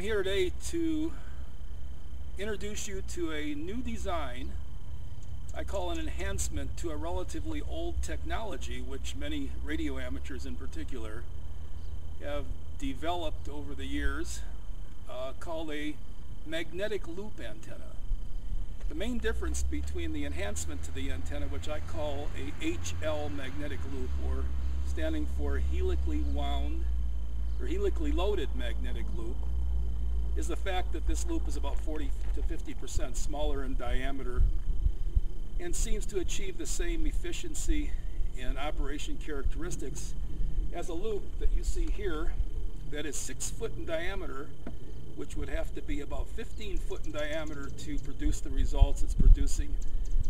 I'm here today to introduce you to a new design I call an enhancement to a relatively old technology which many radio amateurs in particular have developed over the years uh, called a magnetic loop antenna. The main difference between the enhancement to the antenna, which I call a HL magnetic loop, or standing for helically wound or helically loaded magnetic loop, is the fact that this loop is about 40 to 50% smaller in diameter and seems to achieve the same efficiency and operation characteristics as a loop that you see here that is six foot in diameter which would have to be about 15 foot in diameter to produce the results it's producing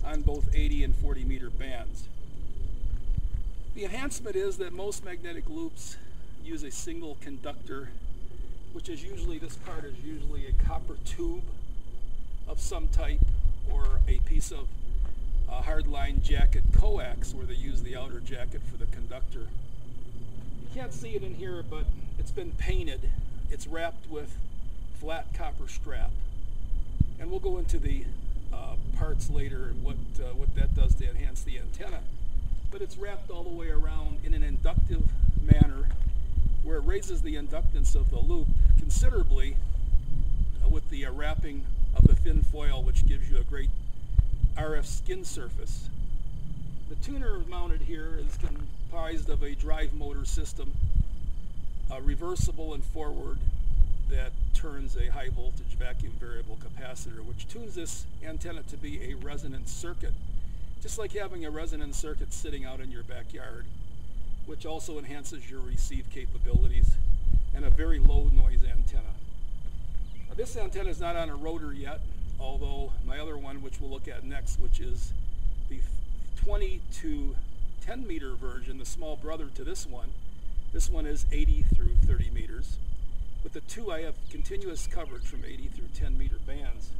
on both 80 and 40 meter bands. The enhancement is that most magnetic loops use a single conductor which is usually, this part is usually a copper tube of some type or a piece of uh, hardline jacket coax where they use the outer jacket for the conductor. You can't see it in here but it's been painted. It's wrapped with flat copper strap. And we'll go into the uh, parts later, what, uh, what that does to enhance the antenna. But it's wrapped all the way around in an inductive manner where it raises the inductance of the loop considerably uh, with the uh, wrapping of the thin foil which gives you a great RF skin surface. The tuner mounted here is comprised of a drive motor system, reversible and forward, that turns a high voltage vacuum variable capacitor, which tunes this antenna to be a resonance circuit, just like having a resonance circuit sitting out in your backyard, which also enhances your receive capabilities and a very low noise antenna. Now, this antenna is not on a rotor yet, although my other one, which we'll look at next, which is the 20 to 10 meter version, the small brother to this one, this one is 80 through 30 meters. With the two, I have continuous coverage from 80 through 10 meter bands.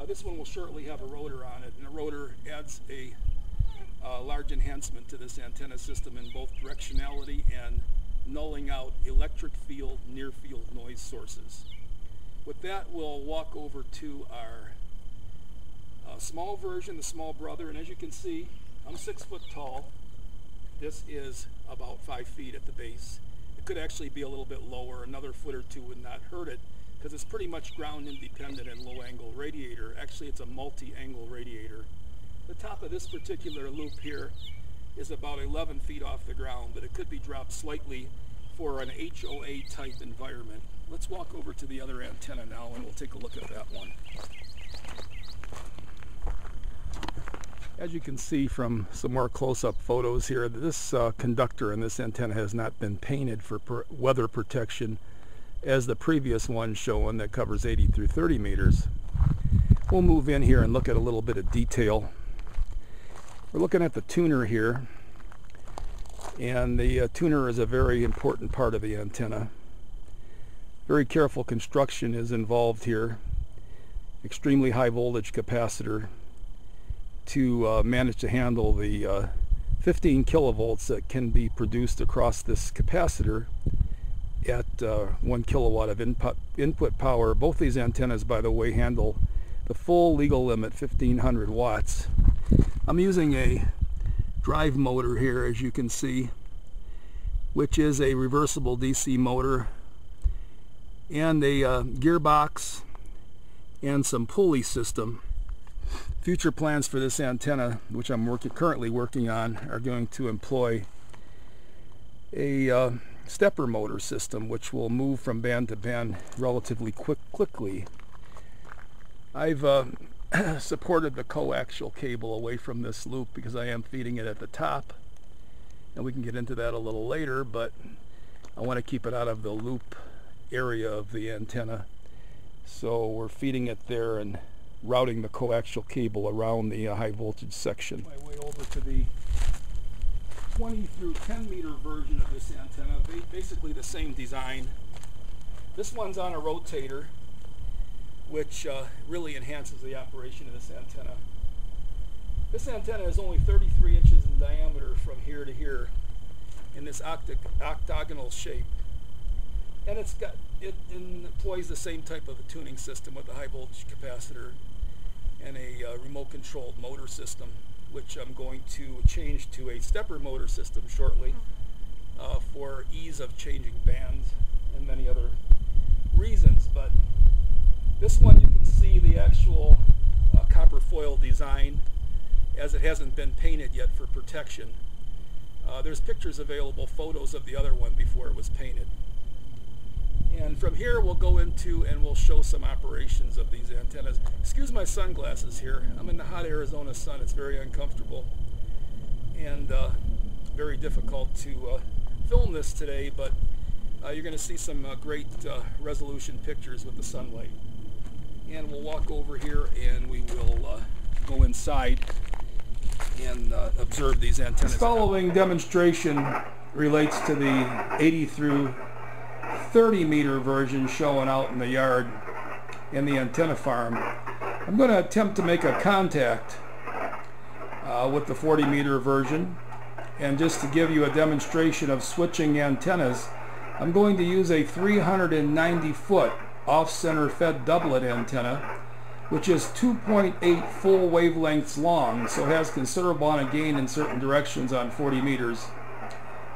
Uh, this one will shortly have a rotor on it, and a rotor adds a uh, large enhancement to this antenna system in both directionality and nulling out electric field, near field noise sources. With that, we'll walk over to our uh, small version, the small brother, and as you can see, I'm six foot tall. This is about five feet at the base. It could actually be a little bit lower. Another foot or two would not hurt it because it's pretty much ground independent and low angle radiator. Actually, it's a multi-angle radiator. The top of this particular loop here is about 11 feet off the ground, but it could be dropped slightly for an HOA type environment. Let's walk over to the other antenna now and we'll take a look at that one. As you can see from some more close-up photos here, this uh, conductor and this antenna has not been painted for weather protection as the previous one showing that covers 80 through 30 meters. We'll move in here and look at a little bit of detail. We're looking at the tuner here and the uh, tuner is a very important part of the antenna. Very careful construction is involved here. Extremely high voltage capacitor to uh, manage to handle the uh, 15 kilovolts that can be produced across this capacitor at uh, one kilowatt of input, input power. Both these antennas, by the way, handle the full legal limit, 1500 watts. I'm using a drive motor here, as you can see, which is a reversible DC motor and a uh, gearbox and some pulley system Future plans for this antenna, which I'm working, currently working on, are going to employ a uh, stepper motor system which will move from band to band relatively quick, quickly. I've uh, supported the coaxial cable away from this loop because I am feeding it at the top and we can get into that a little later but I want to keep it out of the loop area of the antenna so we're feeding it there and routing the coaxial cable around the uh, high voltage section. My way over to the 20 through 10 meter version of this antenna, basically the same design. This one's on a rotator, which uh, really enhances the operation of this antenna. This antenna is only 33 inches in diameter from here to here in this octagonal shape. and it's got it employs the same type of a tuning system with a high voltage capacitor and a uh, remote controlled motor system which I'm going to change to a stepper motor system shortly uh, for ease of changing bands and many other reasons but this one you can see the actual uh, copper foil design as it hasn't been painted yet for protection. Uh, there's pictures available, photos of the other one before it was painted. And from here we'll go into and we'll show some operations of these antennas. Excuse my sunglasses here. I'm in the hot Arizona sun. It's very uncomfortable and uh, very difficult to uh, film this today, but uh, you're going to see some uh, great uh, resolution pictures with the sunlight. And we'll walk over here and we will uh, go inside and observe these antennas. The following demonstration relates to the 80 through 30 meter version showing out in the yard in the antenna farm. I'm going to attempt to make a contact uh, with the 40 meter version and just to give you a demonstration of switching antennas I'm going to use a 390 foot off-center fed doublet antenna which is 2.8 full wavelengths long so has considerable amount of gain in certain directions on 40 meters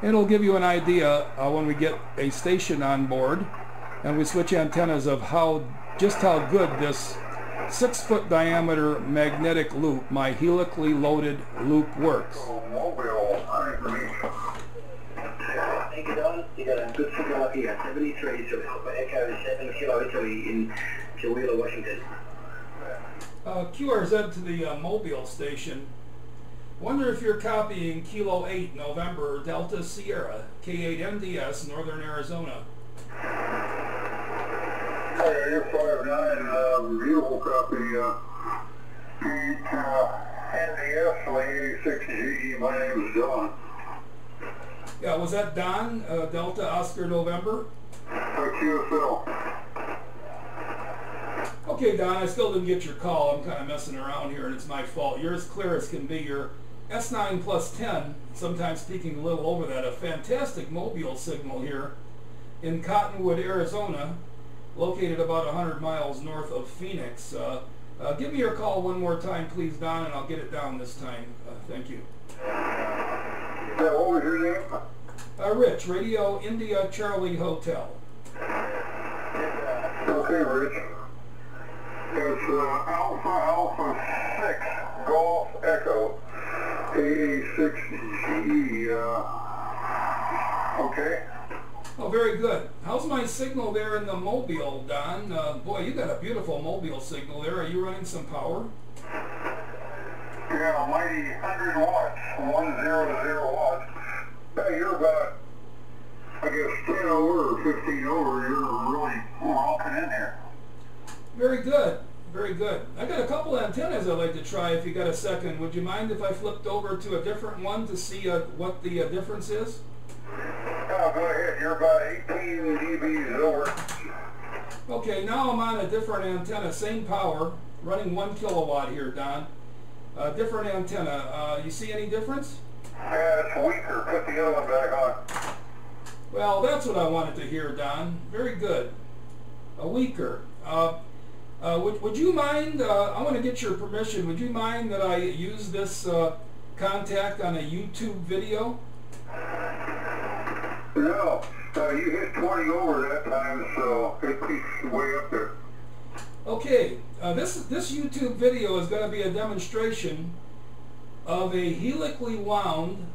It'll give you an idea uh, when we get a station on board and we switch antennas of how just how good this six foot diameter magnetic loop, my helically loaded loop works. Thank you, Don. You got a good signal up here, 73, so Echo 7 Kilo Italy in Chewelah, Washington. Uh, QRZ to the uh, Mobile station. Wonder if you're copying Kilo 8 November Delta Sierra K8NDS Northern Arizona. Hey, you're 59, uh, reviewable copy, uh, Pete, uh, NDS 86 GE, my name is Don. Yeah, was that Don, uh, Delta Oscar November? Okay, Don, I still didn't get your call. I'm kind of messing around here, and it's my fault. You're as clear as can be. You're S9 plus 10, sometimes peaking a little over that, a fantastic mobile signal here in Cottonwood, Arizona, located about 100 miles north of Phoenix. Uh, uh, give me your call one more time, please, Don, and I'll get it down this time. Uh, thank you. What was your name? Uh, Rich, Radio India Charlie Hotel. Okay, Rich. It's uh, Alpha Alpha 6 Golf Echo AA6GE, uh, okay. Oh, very good. How's my signal there in the mobile, Don? Uh, boy, you got a beautiful mobile signal there. Are you running some power? Yeah, mighty 100 watts, 100 watts. Hey, you're about, I guess, 10 over or 15 over. You're really rocking in here. Very good. Very good. I got a couple antennas I'd like to try if you got a second. Would you mind if I flipped over to a different one to see uh, what the uh, difference is? Oh, go ahead. You're about 18 dBs over. Okay, now I'm on a different antenna, same power, running one kilowatt here, Don. Uh, different antenna. Uh, you see any difference? Yeah, it's weaker. Put the other one back on. Well, that's what I wanted to hear, Don. Very good. A weaker. Uh, uh, would, would you mind, uh, I want to get your permission, would you mind that I use this uh, contact on a YouTube video? No, uh, you hit 20 over that time, so it peaks way up there. Okay, uh, this, this YouTube video is going to be a demonstration of a helically wound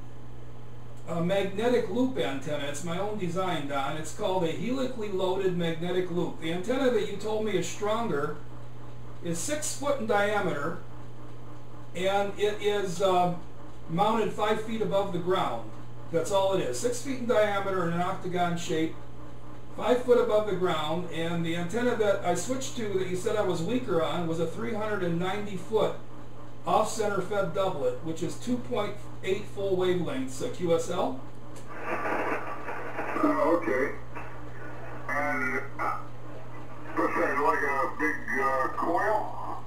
uh, magnetic loop antenna. It's my own design, Don. It's called a helically loaded magnetic loop. The antenna that you told me is stronger is six foot in diameter and it is uh, mounted five feet above the ground. That's all it is. Six feet in diameter in an octagon shape, five foot above the ground, and the antenna that I switched to that you said I was weaker on was a 390 foot off-center fed doublet, which is 2.8 full wavelengths uh, QSL. Oh, okay. And uh, that, like a big uh, coil?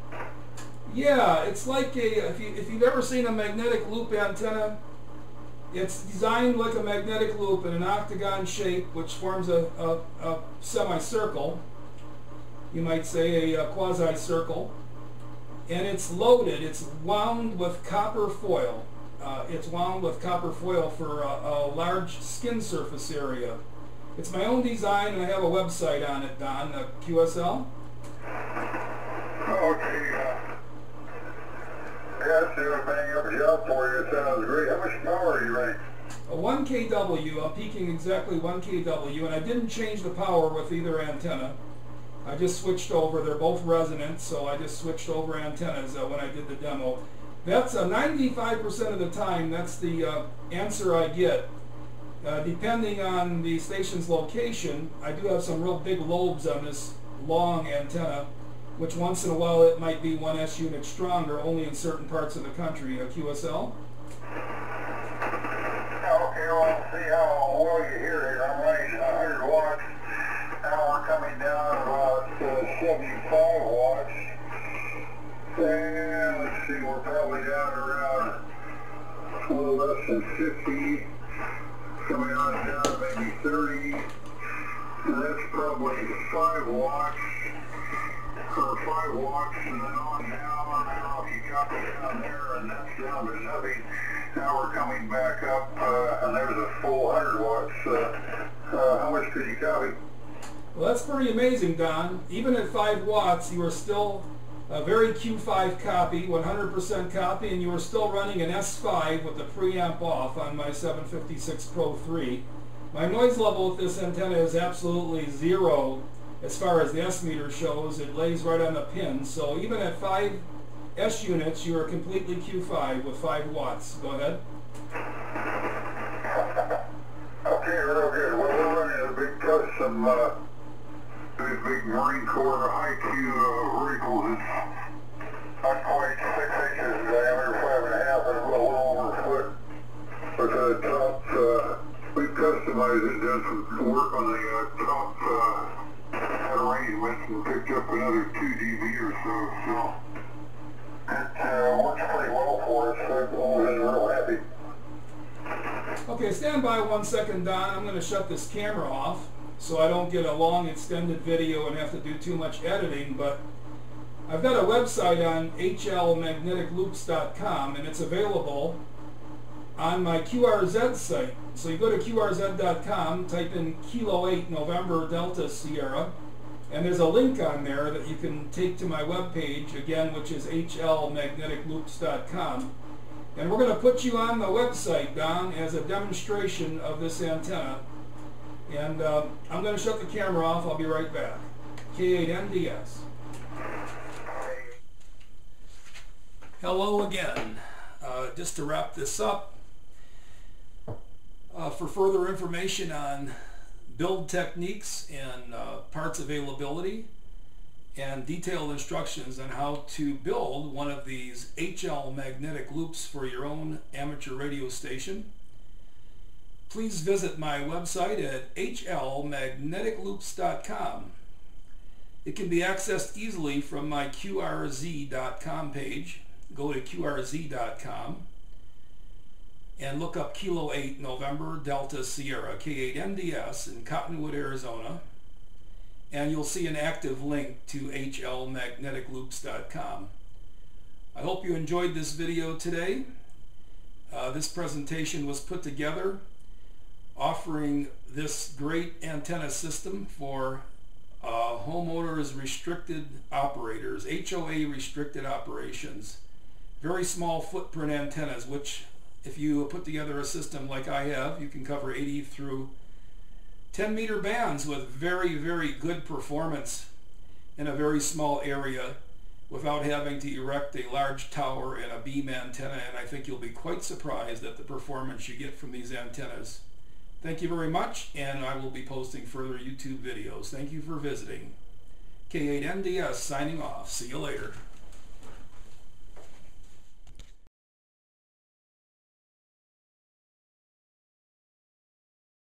Yeah, it's like a, if, you, if you've ever seen a magnetic loop antenna, It's designed like a magnetic loop in an octagon shape, which forms a, a, a semicircle. You might say a, a quasi-circle. And it's loaded. It's wound with copper foil. Uh, it's wound with copper foil for a, a large skin surface area. It's my own design, and I have a website on it, Don, uh, QSL. Okay, uh, yeah, see what bang up a job for you. It sounds great. How much power are you running? A 1 kW, I'm peaking exactly 1 kW, and I didn't change the power with either antenna. I just switched over. They're both resonant, so I just switched over antennas uh, when I did the demo. That's uh, 95% of the time, that's the uh, answer I get. Uh, depending on the station's location, I do have some real big lobes on this long antenna, which once in a while it might be one S unit stronger, only in certain parts of the country. A QSL? Okay, well, see how well you hear little 50. Coming on down maybe 30. And that's probably 5 watts. Or 5 watts, and then on down. Now if you got me down there, and that's down to nothing. Now we're coming back up, uh, and there's a full 100 watts. Uh, uh, how much could you copy? Well, that's pretty amazing, Don. Even at 5 watts, you are still a very Q5 copy, 100% copy, and you are still running an S5 with the preamp off on my 756 Pro 3. My noise level with this antenna is absolutely zero as far as the S meter shows. It lays right on the pin, so even at 5 S units, you are completely Q5 with 5 watts. Go ahead. Okay, real good. We're running a big custom, uh, big, Marine Corps IQ uh, vertical that's not quite six inches in diameter, five and a half, and a little over a foot. Top, uh, we've customized it, done some work on the uh, top uh, arrangements, and picked up another 2 dB or so. So it uh, works pretty well for us. I'm real happy. Okay, stand by one second, Don. I'm going to shut this camera off so I don't get a long extended video and have to do too much editing, but I've got a website on hlmagneticloops.com and it's available on my QRZ site. So you go to qrz.com, type in Kilo 8 November Delta Sierra, and there's a link on there that you can take to my webpage, again, which is hlmagneticloops.com. And we're going to put you on the website, Don, as a demonstration of this antenna. And uh, I'm going to shut the camera off. I'll be right back. K8NDS. Hello again. Uh, just to wrap this up, uh, for further information on build techniques and uh, parts availability and detailed instructions on how to build one of these HL magnetic loops for your own amateur radio station, please visit my website at hlmagneticloops.com. It can be accessed easily from my qrz.com page. Go to qrz.com and look up Kilo 8 November Delta Sierra K8NDS in Cottonwood, Arizona and you'll see an active link to hlmagneticloops.com. I hope you enjoyed this video today. Uh, this presentation was put together offering this great antenna system for uh, homeowners restricted operators, HOA restricted operations. Very small footprint antennas, which if you put together a system like I have, you can cover 80 through 10 meter bands with very, very good performance in a very small area without having to erect a large tower and a beam antenna and I think you'll be quite surprised at the performance you get from these antennas. Thank you very much and I will be posting further YouTube videos. Thank you for visiting. K8NDS signing off. See you later.